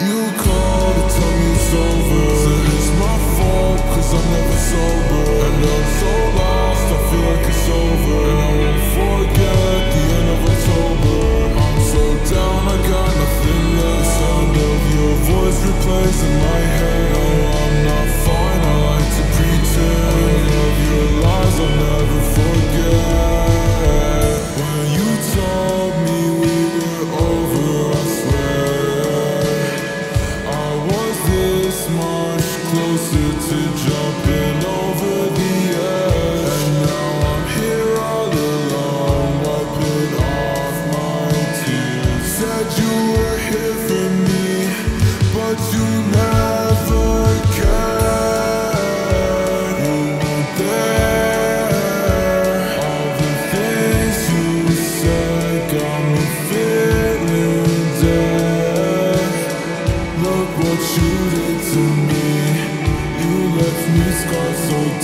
You call to tell me it's over. Said it's my fault cause I'm never sober. And I'm so lost, I feel like it's over. And I won't forget the end of October. I'm so down, I got nothing left. The sound of your voice replays in my head. message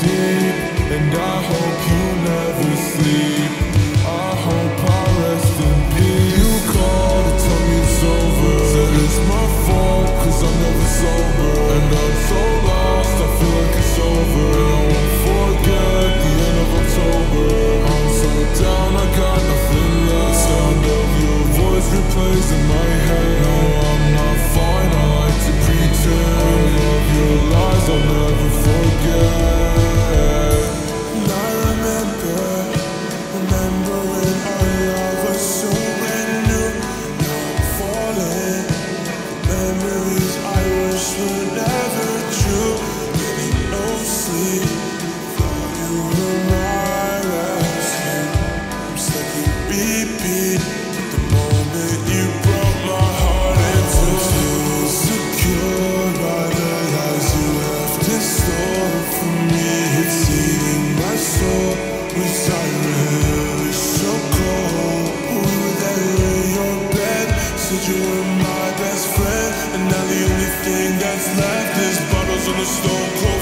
and I hope you. that's left is bottles on the stone cold.